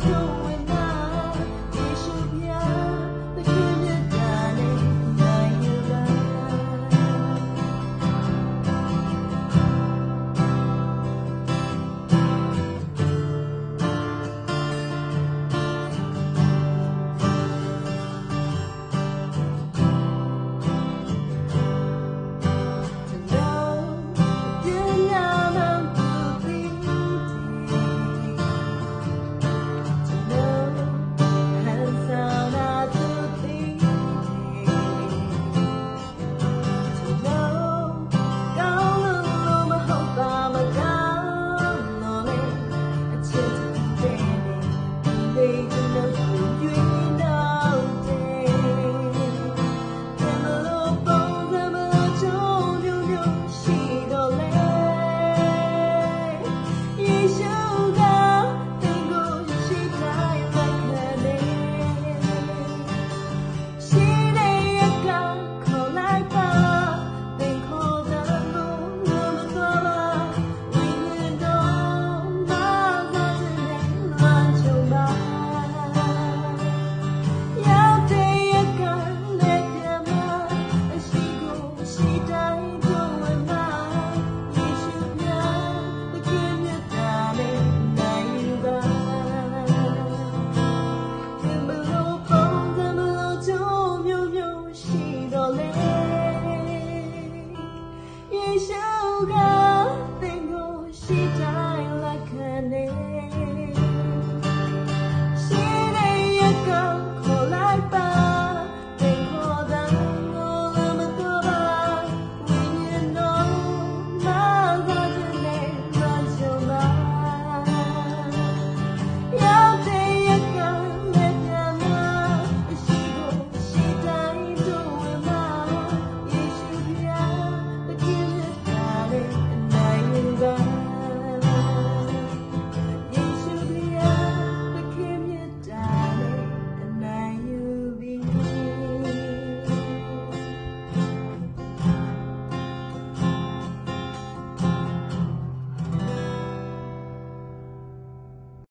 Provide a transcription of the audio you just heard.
angel.